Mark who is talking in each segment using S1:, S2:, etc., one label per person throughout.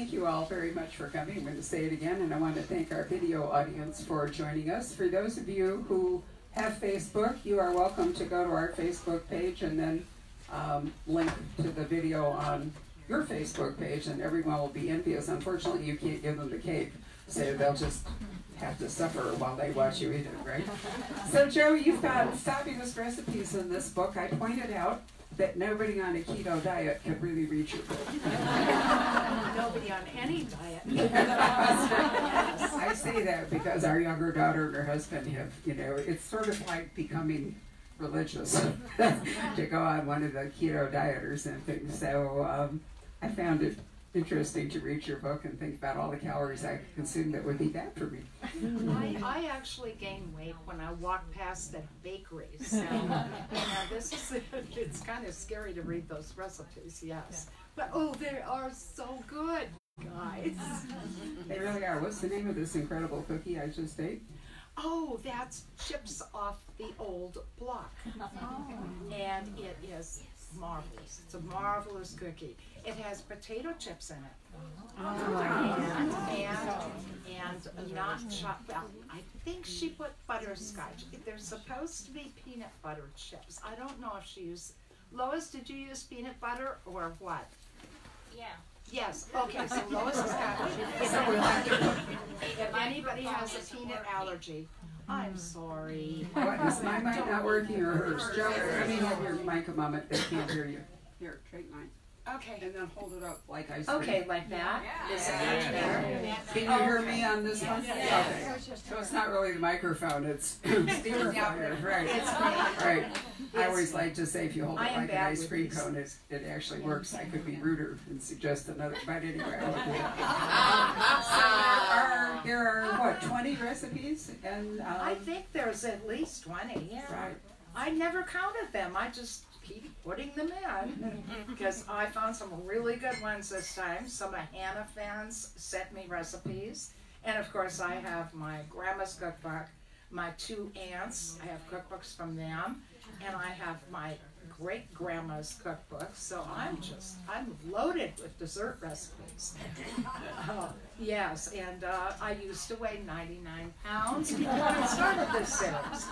S1: thank you all very much for coming. I'm going to say it again, and I want to thank our video audience for joining us. For those of you who have Facebook, you are welcome to go to our Facebook page and then um, link to the video on your Facebook page, and everyone will be envious. Unfortunately, you can't give them the cake, so they'll just have to suffer while they watch you eat it, right? So, Joe, you've got fabulous recipes in this book. I pointed out that nobody on a keto diet could really read your book.
S2: Nobody on any diet.
S1: I say that because our younger daughter and her husband have, you know, it's sort of like becoming religious to go on one of the keto dieters and things. So um, I found it interesting to read your book and think about all the calories I consume that would be bad for me.
S2: I, I actually gain weight when I walk past the bakery. So, you know, this is, it's kind of scary to read those recipes, yes. But oh, they are so good, guys.
S1: They really are. What's the name of this incredible cookie I just ate?
S2: Oh, that's chips off the old block. And it is marvelous. It's a marvelous cookie. It has potato chips in it. Oh, and, and, and not chopped. Well, I think she put butterscotch. There's supposed to be peanut butter chips. I don't know if she used. Lois, did you use peanut butter or what?
S3: Yeah.
S2: Yes, okay, so Lois has got, if anybody has a peanut allergy, I'm mm. sorry.
S1: What, is my mic not working or hers? Joe, let me have your mic a moment. They can't hear you. Here, take mine.
S2: Okay.
S1: And then hold it up like I said.
S2: Okay, like that? Is it much better?
S1: Can you hear me on this one? Okay. So it's not really the microphone, it's speakerphone right?
S2: It's
S1: Right. I always like to say if you hold it like an ice cream cone, it, it actually works. I could be ruder and suggest another, but anyway. I won't do that. So there are, there are, what, twenty recipes and,
S2: I
S1: um,
S2: think there's at least twenty, yeah.
S1: right.
S2: I never counted them, I just keep putting them in. Because I found some really good ones this time. Some of Hannah fans sent me recipes. And of course, I have my grandma's cookbook, my two aunts, I have cookbooks from them, and I have my great grandma's cookbook. So I'm just, I'm loaded with dessert recipes. Uh, yes, and uh, I used to weigh 99 pounds before I started this series.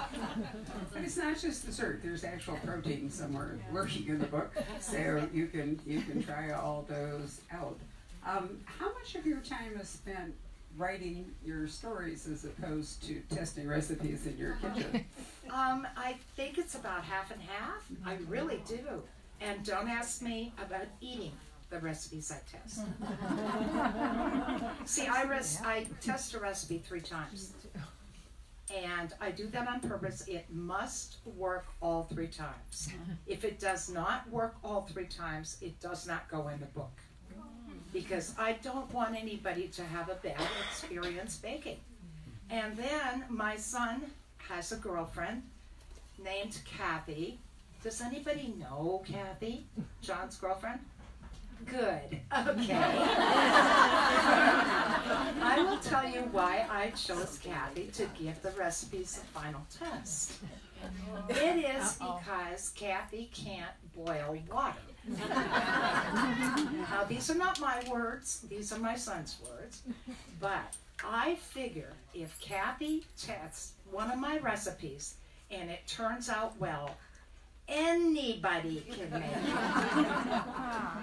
S1: But it's not just dessert, there's actual protein somewhere lurking in the book, so you can, you can try all those out. Um, how much of your time is spent writing your stories as opposed to testing recipes in your kitchen?
S2: Um, I think it's about half and half. I really do. And don't ask me about eating the recipes I test. See, I res- I test a recipe three times. And I do that on purpose. It must work all three times. If it does not work all three times, it does not go in the book. Because I don't want anybody to have a bad experience baking. And then my son has a girlfriend named Kathy. Does anybody know Kathy, John's girlfriend? Good. Okay. I will tell you why I chose Kathy to give the recipes a final test. It is because Kathy can't boil water. now, these are not my words, these are my son's words, but I figure if Kathy tests one of my recipes and it turns out well, anybody can make it.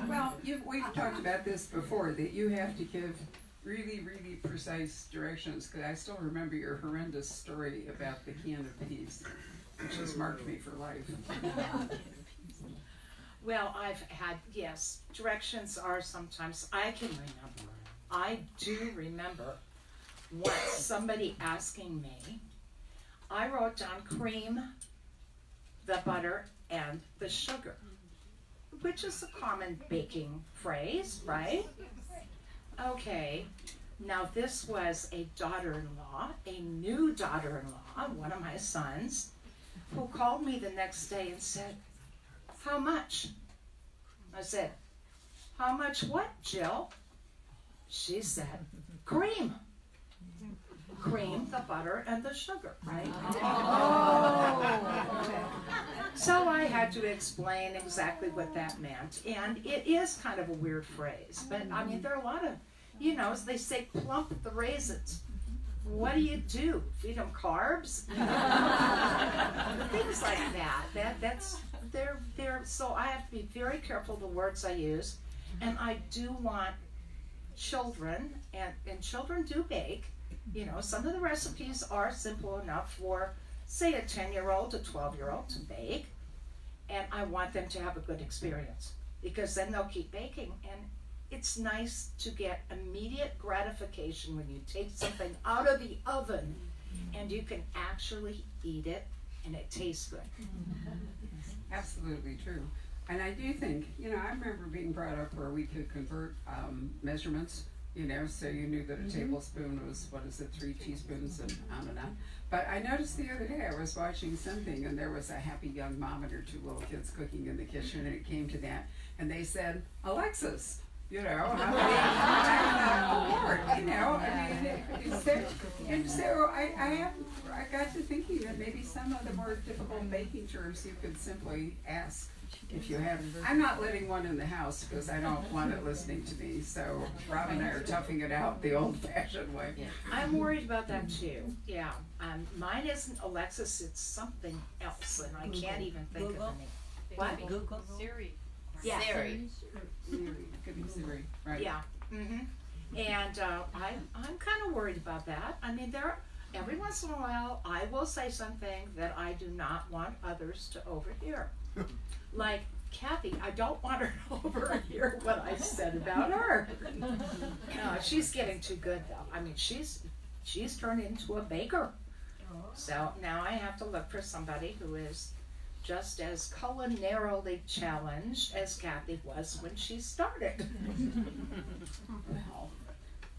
S1: Well, you, we've talked about this before, that you have to give really, really precise directions, because I still remember your horrendous story about the can of peas, which has marked me for life.
S2: Well, I've had, yes, directions are sometimes, I can remember. I do remember once somebody asking me, I wrote down cream, the butter, and the sugar, which is a common baking phrase, right? Okay, now this was a daughter in law, a new daughter in law, one of my sons, who called me the next day and said, How much? I said, How much what, Jill? She said, Cream. Cream, the butter, and the sugar, right? Oh. So I had to explain exactly what that meant. And it is kind of a weird phrase, but I mean, there are a lot of You know, as they say, plump the raisins. What do you do? Feed them carbs? Things like that. That that's they're they're so I have to be very careful the words I use, and I do want children and and children do bake. You know, some of the recipes are simple enough for say a 10 year old, a 12 year old to bake, and I want them to have a good experience because then they'll keep baking. And it's nice to get immediate gratification when you take something out of the oven and you can actually eat it and it tastes good.
S1: Absolutely true. And I do think, you know, I remember being brought up where we could convert um, measurements, you know, so you knew that a tablespoon was, what is it, three teaspoons and on and on. But I noticed the other day I was watching something and there was a happy young mom and her two little kids cooking in the kitchen and it came to that and they said, Alexis, you know, how many, I you know, I mean, it's there, and so I, I have, I got to thinking that maybe some of the more difficult baking terms you could simply ask if you have. I'm not letting one in the house because I don't want it listening to me. So Rob and I are toughing it out the old-fashioned way.
S2: I'm worried about that too. Yeah. Um, mine isn't Alexis, it's something else, and I can't even think of
S3: Google?
S2: any. What?
S3: Google.
S4: Siri.
S2: Yeah.
S3: Siri.
S1: Could be Siri, right?
S2: Yeah. hmm And uh, I, I'm kind of worried about that. I mean, there, every once in a while, I will say something that I do not want others to overhear. like Kathy, I don't want her to overhear what I said about her. no, she's getting too good though. I mean, she's she's turned into a baker. So now I have to look for somebody who is just as culinarily challenged as Kathy was when she started.
S1: Well,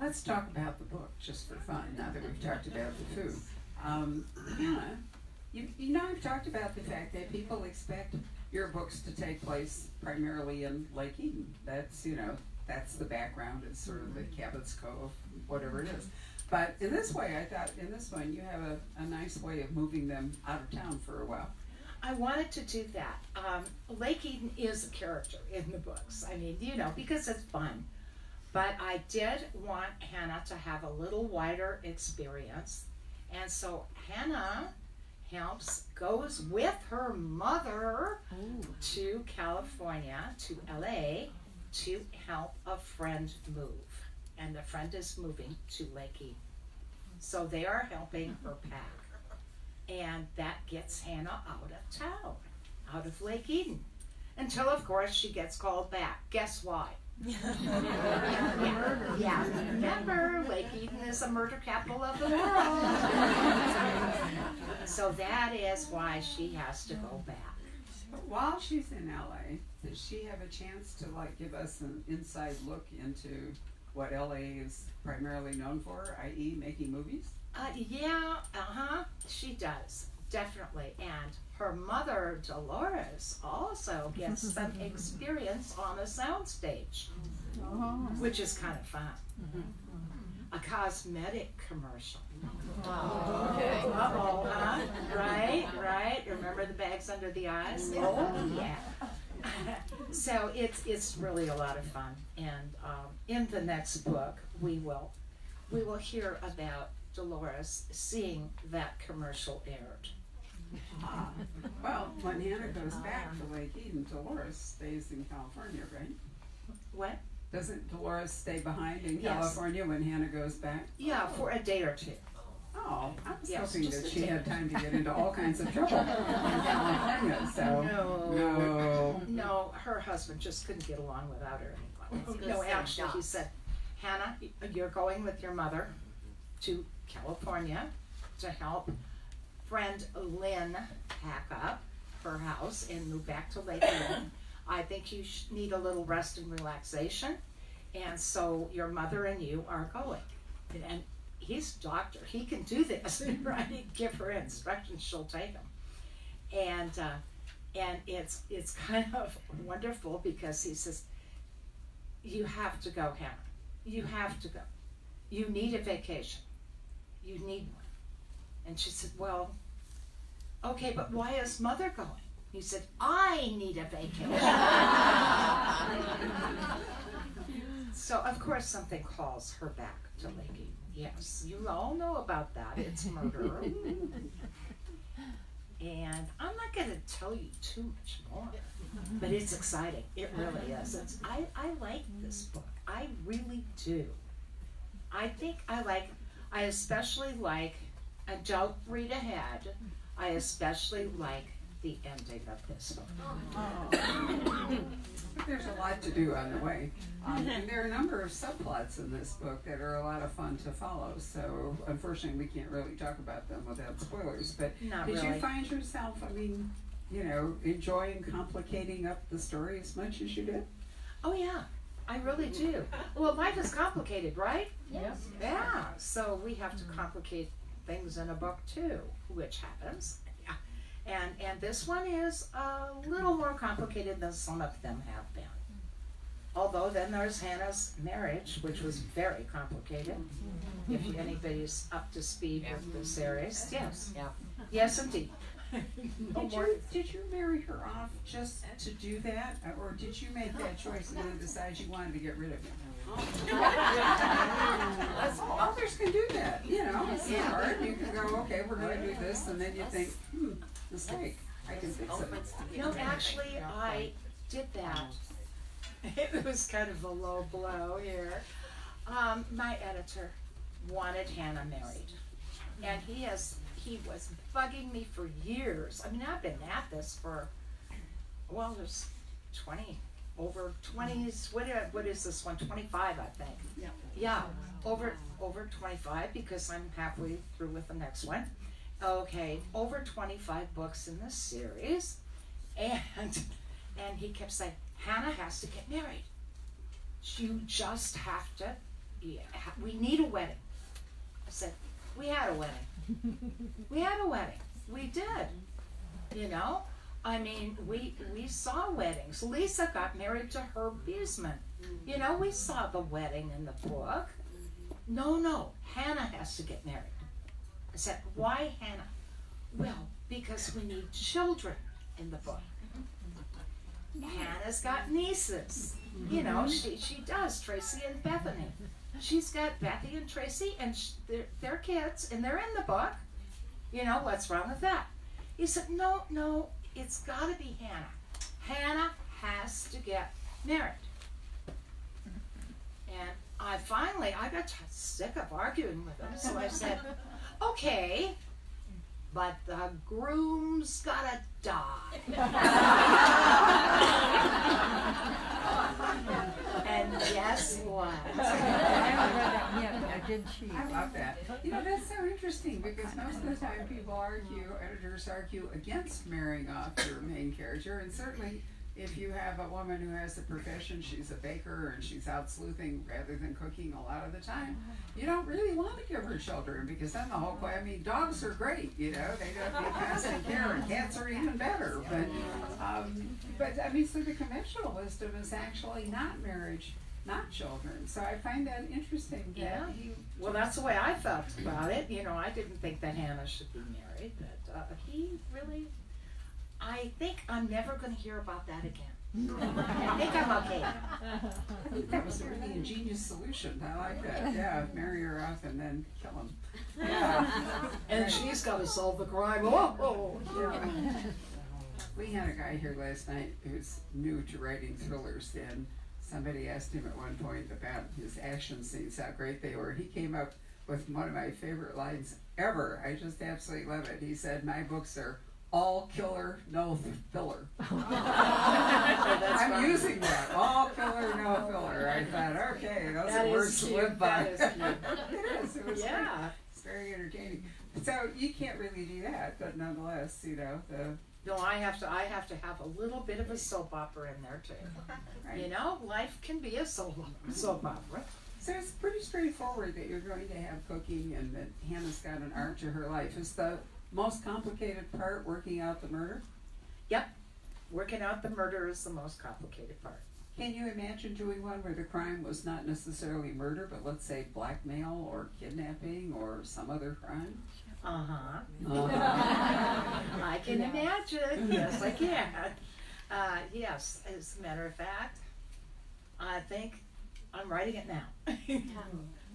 S1: let's talk about the book just for fun. Now that we've talked about the food, um, Hannah, you you know I've talked about the fact that people expect your books to take place primarily in Lake Eden. That's you know that's the background. It's sort of the Cabot's Cove, whatever it is. But in this way, I thought in this one you have a, a nice way of moving them out of town for a while.
S2: I wanted to do that. Um, Lake Eden is a character in the books. I mean, you know, because it's fun. But I did want Hannah to have a little wider experience. And so Hannah helps, goes with her mother to California, to LA, to help a friend move. And the friend is moving to Lake Eden. So they are helping her pack and that gets Hannah out of town, out of Lake Eden. Until, of course, she gets called back. Guess why? yeah, yeah. Remember, Lake Eden is the murder capital of the world. so that is why she has to go back.
S1: But while she's in LA, does she have a chance to like give us an inside look into what LA is primarily known for, i.e., making movies?
S2: Uh, yeah, uh huh, she does, definitely. And her mother, Dolores, also gets some experience on a soundstage, which is kind of fun. A cosmetic commercial.
S3: Okay.
S2: Uh oh, huh? Right, right. Remember the bags under the eyes? Oh, yeah. so it's it's really a lot of fun, and um, in the next book we will we will hear about Dolores seeing that commercial aired.
S1: Ah, well, when Hannah goes back to Lake Eden, Dolores stays in California, right?
S2: What?
S1: Doesn't Dolores stay behind in
S2: Yes.
S1: California when Hannah goes back?
S2: Yeah, for a day or two.
S1: Oh, I was
S2: Yes,
S1: hoping
S2: just
S1: that
S2: a
S1: she
S2: day.
S1: had time to get into all kinds of trouble in California, so.
S2: No.
S1: No.
S2: No, her husband just couldn't get along without her anymore.
S3: It's
S2: No,
S3: good
S2: actually, he
S3: stuff.
S2: said, Hannah, you're going with your mother to California to help friend Lynn pack up her house and move back to Lake Eden. I think you need a little rest and relaxation, and so your mother and you are going. And, and he's doctor; he can do this, right? Give her instructions, she'll take them. And uh, and it's it's kind of wonderful because he says, "You have to go, Hannah. You have to go. You need a vacation. You need one." And she said, "Well, okay, but why is mother going?" He said, "I need a vacation." So of course something calls her back to Lakey. Yes, you all know about that. It's murder. and I'm not going to tell you too much more, but it's exciting. It really is. It's, I, I like this book. I really do. I think I like, I especially like, and don't read ahead, I especially like the ending of this book.
S1: There's a lot to do on the way. Um, and there are a number of subplots in this book that are a lot of fun to follow. So unfortunately, we can't really talk about them without spoilers. But
S2: Not
S1: did
S2: really.
S1: you find yourself, I mean, you know, enjoying complicating up the story as much as you did?
S2: Oh yeah, I really do. Well, life is complicated, right?
S3: Yes.
S2: Yeah. So we have to mm-hmm. complicate things in a book too, which happens. Yeah. And and this one is a little more complicated than some of them have been. Although then there's Hannah's marriage, which was very complicated. Mm-hmm. If anybody's up to speed with the series, yes, yeah, yes indeed. no
S1: Did
S2: more.
S1: you, did you marry her off just to do that? Or did you make that choice and then decide you wanted to get rid of him? That's, authors can do that, you know, it's not hard. You can go, okay, we're gonna do this, and then you think, hmm, mistake, I can fix it.
S2: You know, actually, I did that. It was kind of a low blow here. Um, my editor wanted Hannah married, and he has he was bugging me for years. I mean, I've been at this for well, there's twenty over twenties. Mm-hmm. what, uh, what is this one? Twenty five, I think.
S1: Yeah.
S2: Yeah, over over twenty five because I'm halfway through with the next one. Okay, over twenty five books in this series, and and he kept saying Hannah has to get married. You just have to. Yeah, we need a wedding. I said we had a wedding. we had a wedding. We did. You know, I mean, we we saw weddings. Lisa got married to Herb Beeseman. You know, we saw the wedding in the book. No, no, Hannah has to get married. I said, why Hannah? Well, because we need children in the book. Hannah's got nieces. You know, she she does. Tracy and Bethany. She's got Bethy and Tracy, and sh- they're, they're kids, and they're in the book. You know, what's wrong with that? He said, no, no, it's got to be Hannah. Hannah has to get married. And I finally, I got sick of arguing with him, so I said, okay, but the groom's gotta die. and guess what?
S3: Yeah, did she?
S1: I love that. You know, that's so interesting because most of the time people argue, editors argue against marrying off your main character, and certainly if you have a woman who has a profession, she's a baker and she's out sleuthing rather than cooking a lot of the time, you don't really want to give her children because then the whole, I mean, dogs are great, you know, they don't need constant care, and cats are even better, but, um, but I mean, so the conventional wisdom is actually not marriage, not children, so I find that interesting that
S2: Yeah.
S1: he
S2: Well, that's the way I felt about it. You know, I didn't think that Hannah should be married, but uh, he really. I think I'm never going to hear about that again. I think I'm okay.
S1: I think that was a really ingenious solution. I like that. Yeah, marry her off and then kill him. Yeah.
S2: And she's got to solve the crime. Oh, oh,
S1: Yeah. We had a guy here last night who's new to writing thrillers, and somebody asked him at one point about his action scenes, how great they were. He came up with one of my favorite lines ever. I just absolutely love it. He said, "My books are all killer, no filler." Oh. I'm
S2: funny.
S1: using that. All killer, no oh. filler. I thought, okay, those
S2: That
S1: are
S2: is
S1: words to live by.
S2: That is cute.
S1: it is. It was great.
S2: Yeah.
S1: It's very entertaining. So you can't really do that, but nonetheless, you know, the
S2: No, I have to. I have to have a little bit of a soap opera in there too.
S1: right.
S2: You know, life can be a soap soap opera.
S1: So it's pretty straightforward that you're going to have cooking and that Hannah's got an art to her life. Is the most complicated part working out the murder?
S2: Yep, working out the murder is the most complicated part.
S1: Can you imagine doing one where the crime was not necessarily murder, but let's say blackmail or kidnapping or some other crime?
S2: Uh huh.
S1: Uh-huh.
S2: I can imagine. Yes, I can. Uh, yes, as a matter of fact, I think I'm writing it now.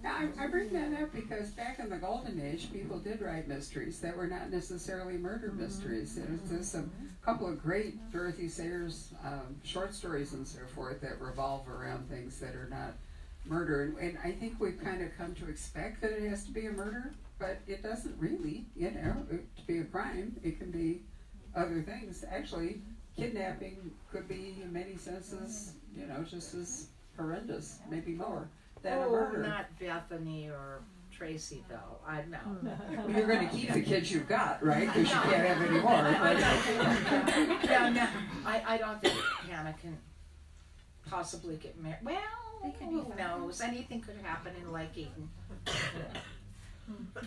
S1: Now, I, I bring that up because back in the golden age, people did write mysteries that were not necessarily murder mysteries. There's, there's a couple of great Dorothy Sayers um, short stories and so forth that revolve around things that are not murder. And, and I think we've kind of come to expect that it has to be a murder, but it doesn't really, you know, to be a crime. It can be other things. Actually, kidnapping could be, in many senses, you know, just as horrendous, maybe more than a
S2: oh,
S1: murder.
S2: not Bethany or Tracy though. I know.
S1: Well, you're going to keep the kids you've got, right? Because you can't have any more. But
S2: yeah, no, I, I don't think Hannah can possibly get married. Well, who knows? Anything could happen in Lake Eden.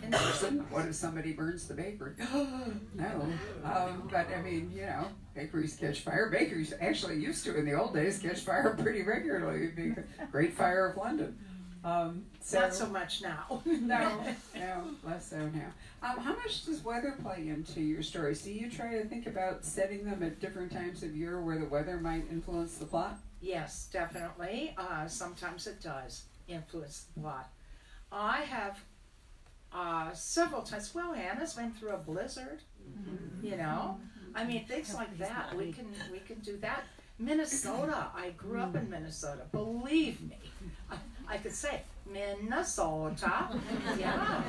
S2: And
S1: what if somebody burns the bakery? no. Um, but I mean, you know, bakeries catch fire. Bakeries actually used to in the old days catch fire pretty regularly. It'd be a Great Fire of London. Um, so,
S2: Not so much now.
S1: no, no, less so now. Um, how much does weather play into your stories? Do you try to think about setting them at different times of year where the weather might influence the plot?
S2: Yes, definitely. Uh, sometimes it does influence the plot. I have uh, several times. Well, Hannah's been through a blizzard. You know, I mean things like that. We can we can do that. Minnesota. I grew up in Minnesota. Believe me, I, I could say Minnesota. Yeah,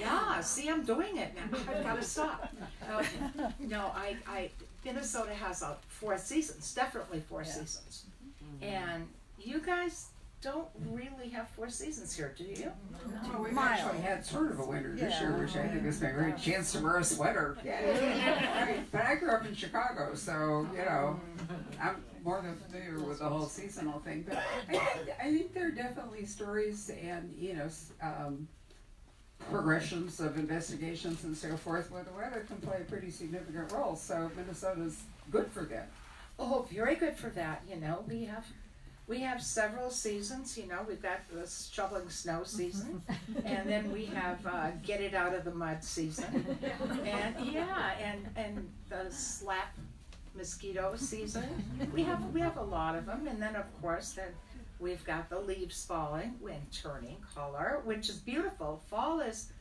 S2: yeah. See, I'm doing it now. I've got to stop. Uh, no, I, I Minnesota has a four seasons. Definitely four seasons. And you guys don't really have four seasons here, do you?
S1: Well, we've actually had sort of a winter this year, which I think is my great chance to wear a sweater. Yeah. but I grew up in Chicago, so you know, I'm more than familiar with the whole seasonal thing. But I think, I think there are definitely stories and you know um, progressions of investigations and so forth where the weather can play a pretty significant role. So Minnesota's good for that.
S2: Oh, very good for that. You know, we have we have several seasons. You know, we've got the shoveling snow season, and then we have uh, get it out of the mud season, and yeah, and and the slap mosquito season. We have we have a lot of them, and then of course then we've got the leaves falling and turning color, which is beautiful. Fall is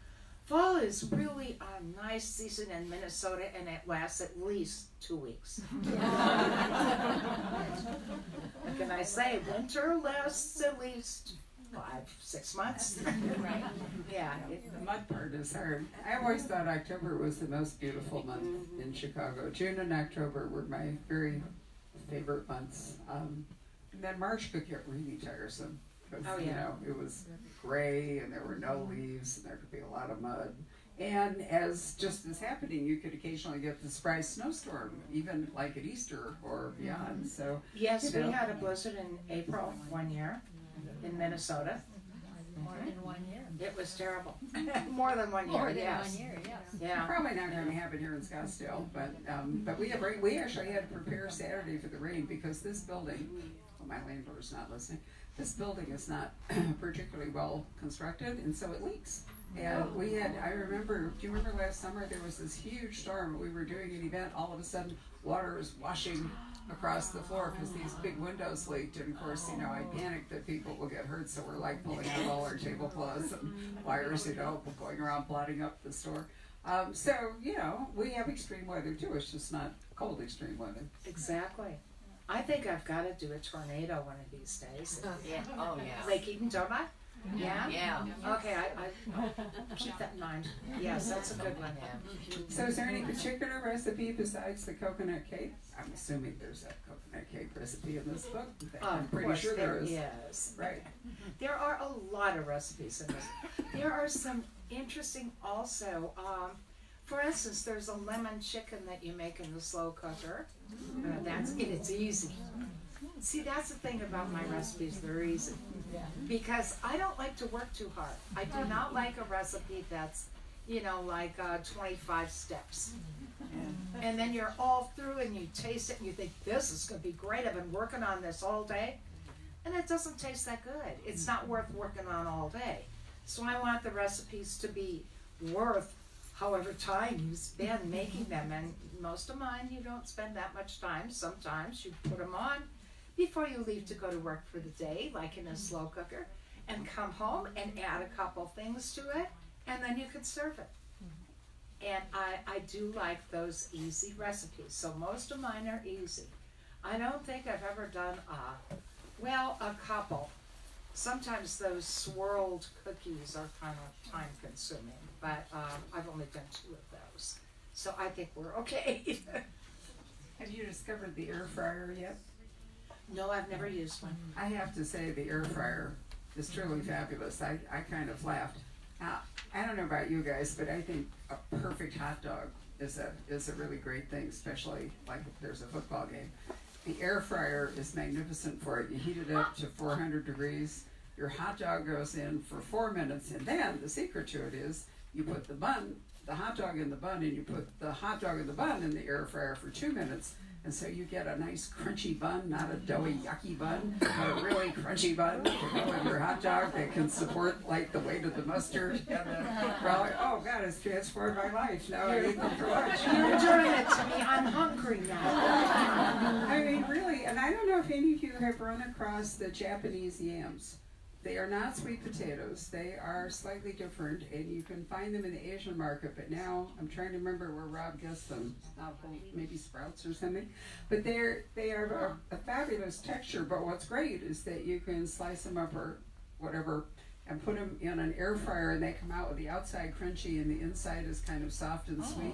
S2: fall is really a nice season in Minnesota, and it lasts at least two weeks. What can I say? Winter lasts at least five, six months.
S3: Right.
S2: Yeah. it-
S1: The mud part is hard. I always thought October was the most beautiful month in Chicago. June and October were my very favorite months. Um, and then March could get really tiresome because
S2: Oh,
S1: you
S2: yeah.
S1: know it was gray and there were no mm-hmm. leaves and there could be a lot of mud. And as just as happening, you could occasionally get the surprise snowstorm, even like at Easter or mm-hmm. beyond. So
S2: Yes, we
S1: You know.
S2: had a blizzard in April one year in Minnesota.
S3: More than one year. Mm-hmm.
S2: It was terrible. More than one year,
S3: More than
S2: yes.
S3: one year, yes.
S2: Yeah.
S1: Probably not going to happen here in Scottsdale, but um, but we have rain. We actually had to prepare Saturday for the rain because this building. Well, my landlord's not listening. This building is not particularly well constructed, and so it leaks. And we had. I remember. Do you remember last summer there was this huge storm? We were doing an event. All of a sudden, water was washing across the floor because these big windows leaked. And of course, you know, I panicked that people will get hurt, so we're like pulling out all our tablecloths and wires, you know, going around blotting up the store. Um, so, you know, we have extreme weather too. It's just not cold extreme weather.
S2: Exactly. I think I've got to do a tornado one of these days.
S3: Yeah, oh, yeah.
S2: Lake Eden, don't I? Yeah?
S3: Yeah.
S2: Okay, I, I, I'll keep that in mind. Yes, that's a good one.
S1: So, is there any particular recipe besides the coconut cake? I'm assuming there's a coconut cake recipe in this book. I'm
S2: Of
S1: pretty
S2: course
S1: sure there is.
S2: is.
S1: Right.
S2: There are a lot of recipes in this. There are some interesting also. Um, for instance, there's a lemon chicken that you make in the slow cooker. Uh, that's it. It's easy. See, that's the thing about my recipes. They're easy because I don't like to work too hard. I do not like a recipe that's, you know, like uh, 25 steps. And then you're all through and you taste it and you think, this is going to be great. I've been working on this all day. And it doesn't taste that good. It's not worth working on all day. So I want the recipes to be worth however time you spend making them. And most of mine, you don't spend that much time. Sometimes you put them on before you leave to go to work for the day, like in a slow cooker, and come home and add a couple things to it, and then you can serve it. Mm-hmm. And I, I do like those easy recipes. So most of mine are easy. I don't think I've ever done a, well, a couple. Sometimes those swirled cookies are kind of time consuming, but um, I've only done two of those. So I think we're okay.
S1: Have you discovered the air fryer yet?
S2: no, I've never used one.
S1: I have to say the air fryer is truly fabulous. I, I kind of laughed. Now, I don't know about you guys, but I think a perfect hot dog is a is a really great thing, especially like if there's a football game. The air fryer is magnificent for it. You heat it up to 400 degrees. Your hot dog goes in for four minutes, and then the secret to it is you put the bun, the hot dog in the bun, and you put the hot dog in the bun in the air fryer for two minutes. And so you get a nice crunchy bun, not a doughy, yucky bun, but a really crunchy bun to go with your hot dog that can support like the weight of the mustard. And the, oh God, it's transformed my life. Now I eat them for lunch.
S2: You're doing it to me. I'm hungry now.
S1: I mean, really, and I don't know if any of you have run across the Japanese yams. They are not sweet potatoes. They are slightly different, and you can find them in the Asian market. But now I'm trying to remember where Rob gets them. Maybe Sprouts or something. But they're they are a, a fabulous texture. But what's great is that you can slice them up or whatever and put them in an air fryer, and they come out with the outside crunchy and the inside is kind of soft and sweet.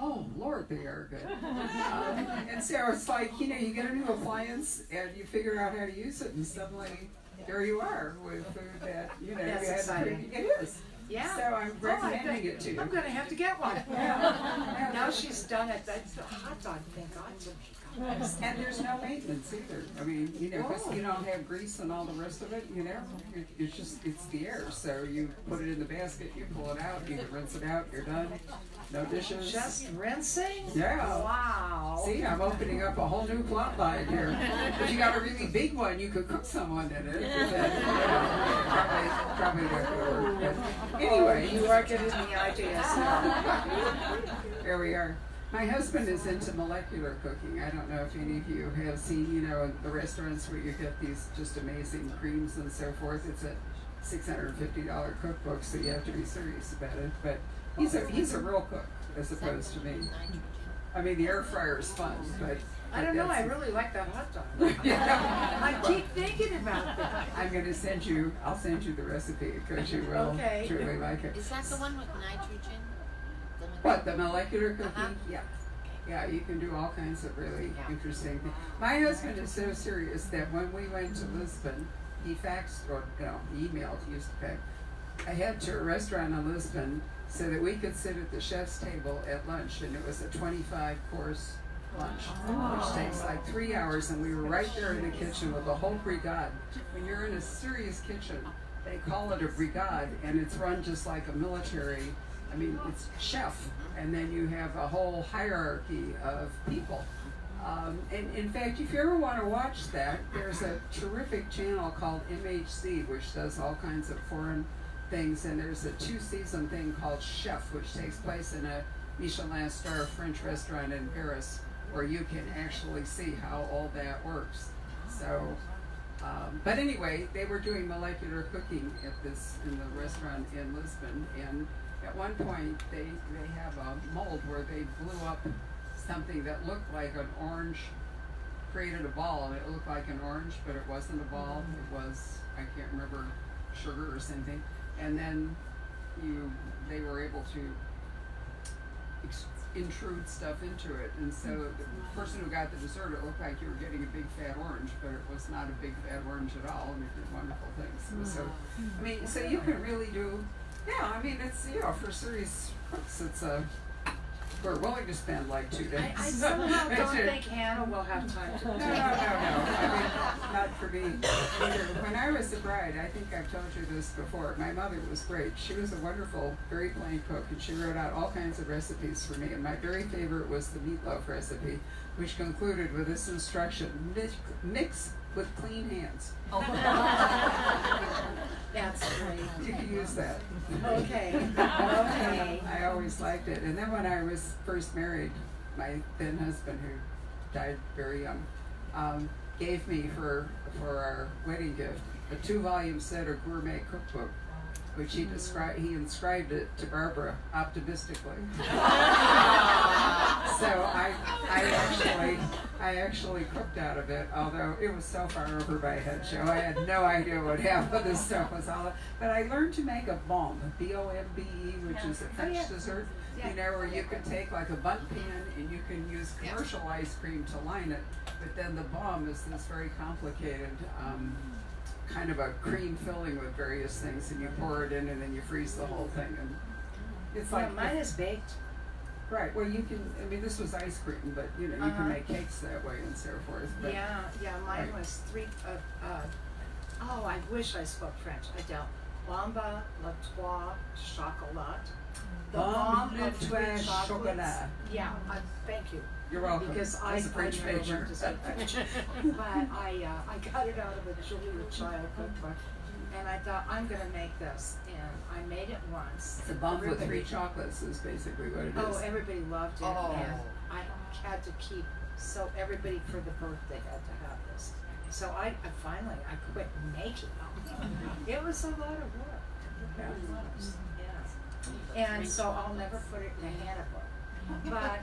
S1: Oh, Lord, they are good. Um, and so it's like you know, you get a new appliance and you figure out how to use it, and suddenly there you are with food that you know
S2: That's
S1: you had
S2: exciting.
S1: It is.
S2: Yeah.
S1: So I'm
S2: Oh,
S1: recommending
S2: bet-
S1: it to you.
S2: I'm gonna have to get one.
S1: Yeah.
S2: Now she's done it. That's the hot dog to me.
S1: And there's no maintenance either. I mean, you know, 'cause you oh. don't have grease and all the rest of it, you know. It, it's just, it's the air. So you put it in the basket, you pull it out, you rinse it out, you're done. No dishes.
S2: Just rinsing?
S1: Yeah.
S2: Wow.
S1: See, I'm opening up a whole new plot line here. If you got a really big one, you could cook someone in it. Probably, probably not work. But anyway, oh,
S2: you are getting the ideas.
S1: Here we are. My husband is into molecular cooking. I don't know if any of you have seen, you know, the restaurants where you get these just amazing creams and so forth. It's a $650 cookbook, so you have to be serious about it. But he's a he's a real cook as opposed to me. I mean, the air fryer is fun, but
S2: I don't know. I really like that hot dog.
S1: Yeah.
S2: I keep thinking about that.
S1: I'm going to send you. I'll send you the recipe because you will
S2: Okay.
S1: truly like it.
S3: Is that the one with nitrogen? The
S1: What the molecular cooking?
S3: Uh-huh.
S1: Yeah, yeah. You can do all kinds of really
S3: Yeah.
S1: interesting things. My husband is so serious that when we went to Lisbon, he faxed or you know he emailed. He used to fax ahead to a restaurant in Lisbon so that we could sit at the chef's table at lunch, and it was a 25 course lunch, which takes like three hours, and we were right there in the kitchen with the whole brigade. When you're in a serious kitchen, they call it a brigade, and it's run just like a military. I mean, it's chef, and then you have a whole hierarchy of people. Um, and in fact, if you ever want to watch that, there's a terrific channel called MHz, which does all kinds of foreign things, and there's a two-season thing called Chef, which takes place in a Michelin star French restaurant in Paris, where you can actually see how all that works. So, um, but anyway, they were doing molecular cooking at this in the restaurant in Lisbon, and at one point they they have a mold where they blew up something that looked like an orange, created a ball, and it looked like an orange, but it wasn't a ball. It was I can't remember sugar or something, and then you they were able to ex- intrude stuff into it, and so mm. the person who got the dessert, it looked like you were getting a big fat orange, but it was not a big fat orange at all, and it did wonderful things. So, mm. I mean, so mm. you can really do, yeah. I mean, it's you know for serious cooks, it's a we're willing to spend like two days.
S2: I, I somehow don't think Hannah will have time to
S1: no, no, no, no. I mean, not for me either. When I was a bride, I think I've told you this before. My mother was great. She was a wonderful, very plain cook, and she wrote out all kinds of recipes for me. And my very favorite was the meatloaf recipe, which concluded with this instruction: mix, mix with clean hands. Oh.
S2: That's great.
S1: You can use that.
S2: Okay. Okay.
S1: I always liked it. And then when I was first married, my then husband, who died very young, um, gave me for for our wedding gift a two-volume set of gourmet cookbook, which he described. He inscribed it to Barbara optimistically. so I, I actually, I actually cooked out of it. Although it was so far over my head, Joe, I had no idea what half of this stuff was all. But I learned to make a bombe, B-O-M-B-E, which is a French
S2: yeah.
S1: dessert.
S2: Yeah.
S1: You know, where you can take like a bundt pan and you can use commercial ice cream to line it, but then the bombe is this very complicated. Um, kind of a cream filling with various things, and you pour it in, and then you freeze the whole thing, and it's
S2: Yeah,
S1: like
S2: mine is baked.
S1: Right. Well, you can. I mean, this was ice cream, but you know, you
S2: Uh-huh.
S1: can make cakes that way and so forth. But
S2: Yeah, yeah, mine
S1: Right.
S2: was three, uh, uh, oh, I wish I spoke French. I don't. Bomba, la trois, chocolat. The
S1: Bombe
S2: bomb
S1: le
S2: of three
S1: trois chocolat.
S2: Yeah, I, thank you.
S1: You're welcome.
S2: Because I,
S1: As a French
S2: I
S1: major.
S2: learned to speak French. but I, uh, I got it out of a Julia Child cookbook. And I thought, I'm gonna make this. And I made it once.
S1: It's a bomb with three chocolates is basically what it oh, is.
S2: Oh, everybody loved it,
S3: Oh.
S2: and I had to keep. So everybody for the birthday had to have this. So I, I finally I quit making them. it was a lot of work.
S1: Yeah.
S2: Yeah. And so I'll never put it in a Hannah book. But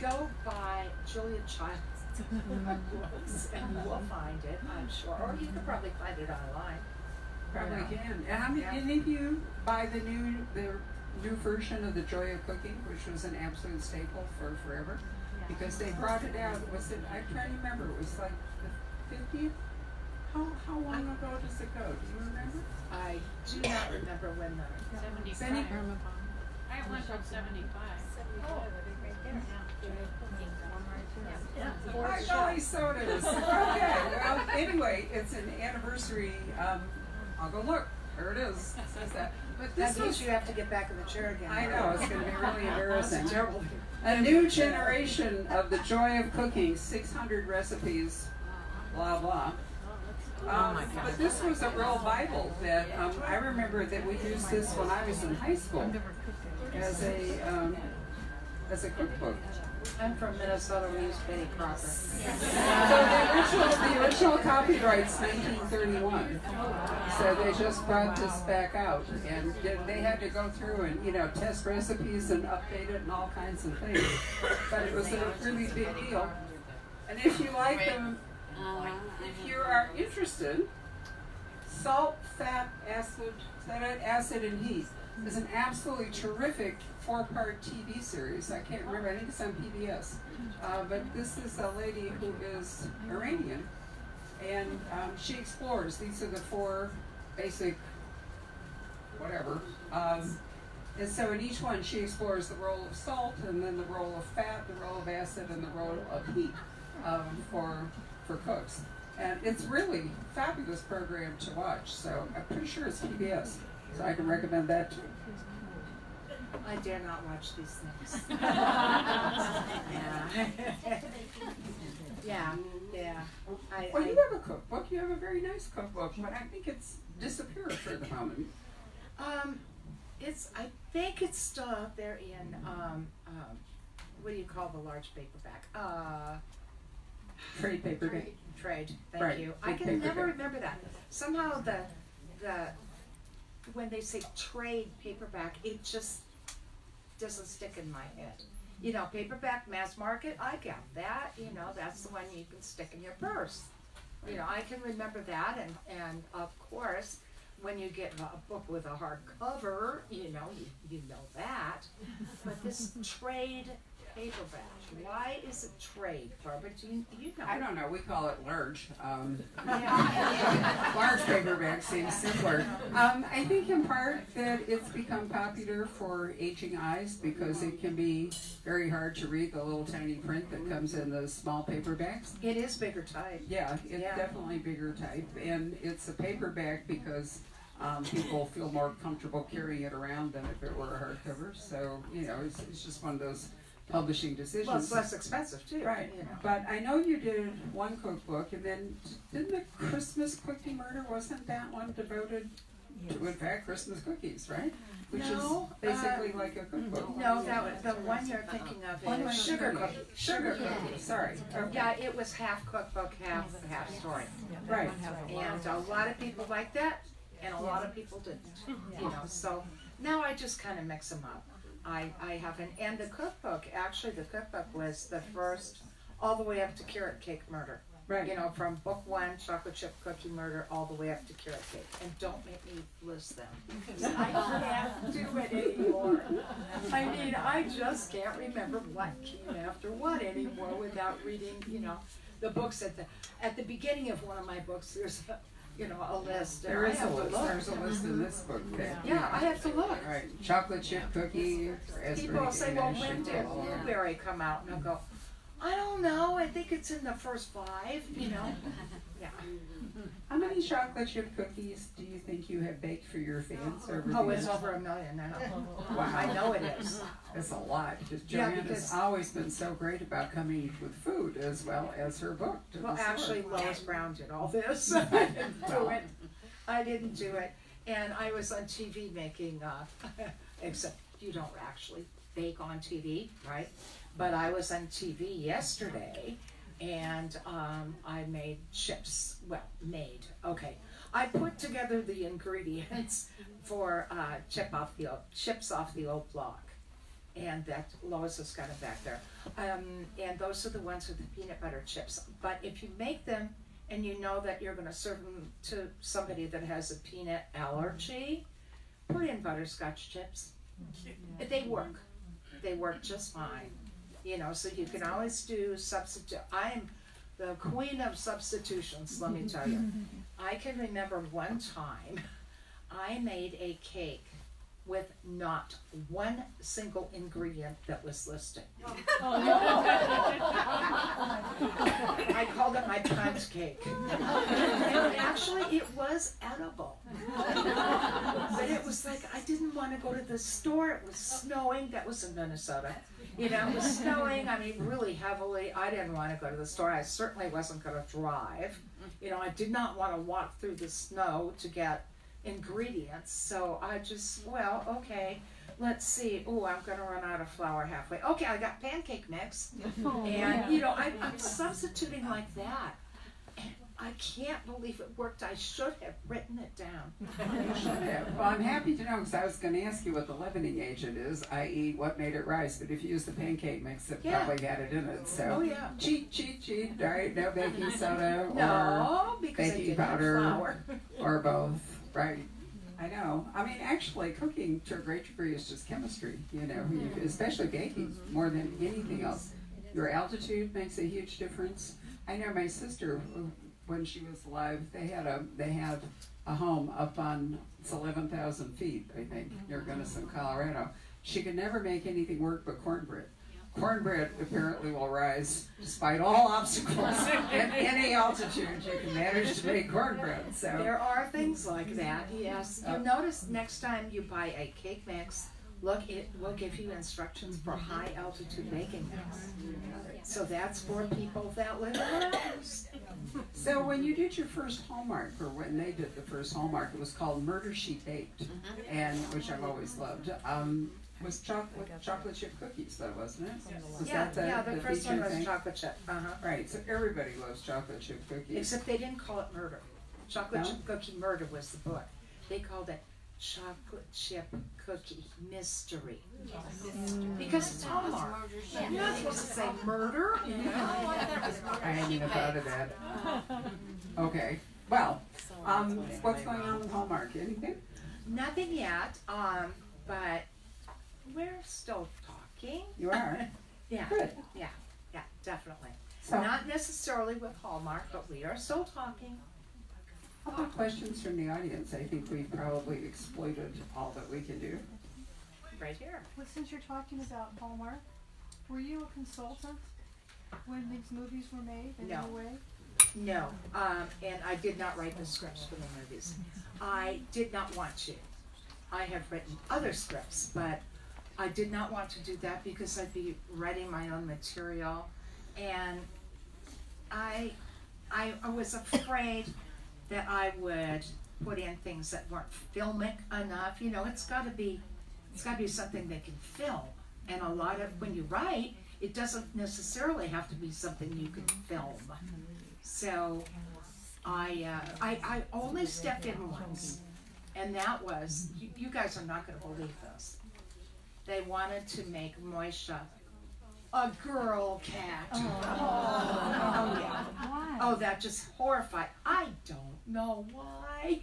S2: go buy Julia Child's books and you will find it, I'm sure. Or you can probably find it online.
S1: Probably
S2: Yeah.
S1: can. And how many?
S2: Yeah.
S1: Any of you buy the new the new version of the Joy of Cooking, which was an absolute staple for forever? Because they brought it out. Was it? I'm trying to remember. It was like the 50th. How how long ago does it go? Do you remember?
S2: I do not remember when the
S1: Benny?
S4: I went from seventy-five.
S1: My golly sodas. Okay. Well, anyway, it's an anniversary. Um, I'll go look. There it is. It says that. But
S2: That
S1: this
S2: means
S1: was.
S2: you have to get back in the chair again.
S1: I know it's going to be really embarrassing.
S2: That's terrible.
S1: A new generation of the joy of cooking. 600 recipes. Blah blah. Um, but this was a real Bible that um, I remember that we used this when I was in high school as a um, as a cookbook.
S2: I'm from Minnesota, we use Betty Crocker.
S1: So the original, the original copyright's 1931. So they just brought this back out, and they- had to go through and you know test recipes and update it and all kinds of things. But it was a really big deal. And if you like them, uh-huh. if you are interested, salt, fat, acid, acid and heat is an absolutely terrific four-part TV series. I can't remember. I think it's on PBS. Uh, but this is a lady who is Iranian, and um, she explores. These are the four basic, whatever. Um, and so in each one, she explores the role of salt, and then the role of fat, the role of acid, and the role of heat um, for for cooks. And it's really fabulous program to watch. So I'm pretty sure it's PBS, so I can recommend that too.
S2: I dare not watch these things. yeah. yeah, yeah. I,
S1: Well,
S2: I,
S1: you have a cookbook. You have a very nice cookbook, but I think it's disappeared for the moment.
S2: um, it's. I think it's still out there in um, um, what do you call the large paperback? Uh,
S1: Trade paperback.
S2: trade. trade. Thank
S1: Right,
S2: you. I can never
S1: paperback.
S2: remember that. Somehow the the when they say trade paperback, it just doesn't stick in my head. You know, paperback mass market, I got that. You know, that's the one you can stick in your purse. You know, I can remember that, and and of course, when you get a book with a hard cover, you know, you, you know that. But this trade paperback, why is it trade, Barbara? Do you, you know?
S1: I don't know. We call it large. Um, large paperback seems simpler. Um, I think in part that it's become popular for aging eyes because it can be very hard to read the little tiny print that comes in those small paperbacks.
S2: It is bigger type.
S1: Yeah, it's
S2: Yeah.
S1: definitely bigger type, and it's a paperback because um, people feel more comfortable carrying it around than if it were a hardcover. So you know, it's, it's just one of those publishing decisions.
S2: Well, it's less expensive too.
S1: Right,
S2: You know.
S1: but I know you did one cookbook, and then didn't the Christmas cookie Murder wasn't that one devoted to in fact Christmas cookies, right? Which
S2: No,
S1: is basically
S2: uh,
S1: like a cookbook.
S2: No, that was, the one you're thinking of
S1: One
S2: is sugar
S1: cookie.
S2: cookie.
S1: Sugar cookies, sorry. Okay.
S2: Yeah, it was half cookbook, half, half story.
S1: Right.
S2: And a lot of people liked that, and a lot of people didn't, you know, so now I just kind of mix them up. I, I haven't, and the cookbook, actually, the cookbook was the first, all the way up to carrot cake murder.
S1: Right.
S2: You know, from book one, chocolate chip cookie murder, all the way up to carrot cake. And don't make me list them. I can't do it anymore. I mean, I just can't remember what came after what anymore without reading, you know, the books at the, at the beginning of one of my books, there's a, you know, a list. and
S1: There
S2: I
S1: a
S2: have to
S1: list,
S2: look.
S1: there's a list in this book mm-hmm. that.
S2: Yeah, I have to look.
S1: Right, chocolate chip cookie, raspberry
S2: People will say, well, when did
S1: and-
S2: Blueberry come out? And I'll go, I don't know, I think it's in the first five, you know? Yeah.
S1: How many chocolate chip cookies do you think you have baked for your fans over the
S2: Oh, it's over a million now.
S1: Wow.
S2: I know it is.
S1: It's a lot,
S2: Yeah,
S1: Joanne
S2: because-
S1: has always been so great about coming with food as well as her book to the
S2: Well,
S1: store.
S2: actually, Lois Brown did all this. I didn't do it. I didn't do it. And I was on TV making, uh, except you don't actually bake on TV, right? But I was on TV yesterday and um, I made chips. Well, made, okay. I put together the ingredients for uh, chip off the old, chips off the old block. And that Lois has got it back there. Um, and those are the ones with the peanut butter chips. But if you make them and you know that you're going to serve them to somebody that has a peanut allergy, put in butterscotch chips. They work. They work just fine. You know, so you can always do substitute. I am the queen of substitutions, let me tell you. I can remember one time I made a cake with not one single ingredient that was listed. I called it my punch cake. And actually, it was edible. But it was like, I didn't want to go to the store. It was snowing. That was in Minnesota. You know, it was snowing, I mean, really heavily. I didn't want to go to the store. I certainly wasn't going to drive. You know, I did not want to walk through the snow to get ingredients. So I just, well, okay, let's see. Oh, I'm going to run out of flour halfway. Okay, I got pancake mix. Oh, and, you know, I, I'm substituting like that. I can't believe it worked. I should have written it down.
S1: You should have. Well, I'm happy to know, because I was gonna ask you what the leavening agent is, i.e. what made it rise, but if you use the pancake mix, it
S2: Yeah.
S1: probably had it in it,
S2: Oh,
S1: so.
S2: yeah.
S1: Cheat, cheat, cheat, right, no baking soda or,
S2: No, because
S1: baking powder.
S2: flour.
S1: or both, right? I know. I mean, actually, cooking to a great degree is just chemistry, you know, you- mm-hmm. especially baking mm-hmm. more than anything else. Your altitude makes a huge difference. I know my sister, when she was alive, they had a they had a home up on it's eleven thousand feet, I think, near Gunnison, Colorado. She could never make anything work but cornbread. Cornbread apparently will rise despite all obstacles at any altitude. You can manage to make cornbread. So
S2: There are things like that, yes.
S1: Uh,
S2: You notice next time you buy a cake mix, look, it will give you instructions for high altitude baking mix. So that's for people that live in the mountains.
S1: So when you did your first Hallmark, or when they did the first Hallmark, it was called Murder She Baked, and which I've always loved. Um, was chocolate chocolate chip cookies, though, wasn't it? Was
S2: Yeah,
S1: that the,
S2: yeah, the first one was
S1: thing?
S2: chocolate chip, uh-huh.
S1: Right. So everybody loves chocolate chip cookies.
S2: Except they didn't call it murder. Chocolate
S1: No?
S2: chip cookie murder was the book. They called it chocolate chip cookie mystery. Because it's Hallmark. You're not supposed to say murder, you?
S1: I hadn't even thought of that. Okay. Well, um, what's going on with Hallmark? Anything?
S2: Nothing yet, um, but we're still talking.
S1: You are.
S2: Yeah,
S1: Good.
S2: yeah, yeah, definitely.
S1: So,
S2: Not necessarily with Hallmark, but we are still talking.
S1: How about questions from the audience? I think we've probably exploited all that we can do.
S2: Right here.
S5: Well, since you're talking about Hallmark, were you a consultant when these movies were made in
S2: No.
S5: any way?
S2: No, um, and I did not write the scripts for the movies. I did not want to. I have written other scripts, but I did not want to do that because I'd be writing my own material, and I, I, I was afraid that I would put in things that weren't filmic enough. You know, it's got to be, it's got to be something they can film. And a lot of when you write, it doesn't necessarily have to be something you can film. So, I uh, I I only stepped in once, and that was you, you guys are not going to believe this. They wanted to make Moishe a girl cat. Oh, yeah.
S5: Why?
S2: Oh, that just horrified. I don't know why.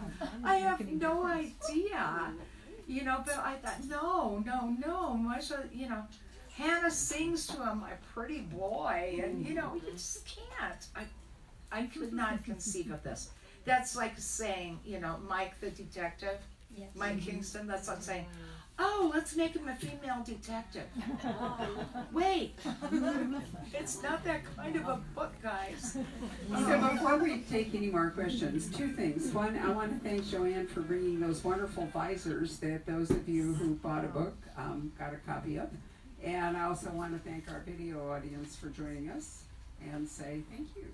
S2: I have no idea. You know, but I thought, no, no, no. Moishe, you know, Hannah sings to him, my pretty boy, and you know, you just can't. I, I could not conceive of this. That's like saying, you know, Mike the detective, Mike Kingston. That's like saying, oh, let's make him a female detective. Wait, it's not that kind of a book, guys.
S1: So before we take any more questions, two things. One, I want to thank Joanne for bringing those wonderful visors that those of you who bought a book um, got a copy of. And I also want to thank our video audience for joining us and say thank you.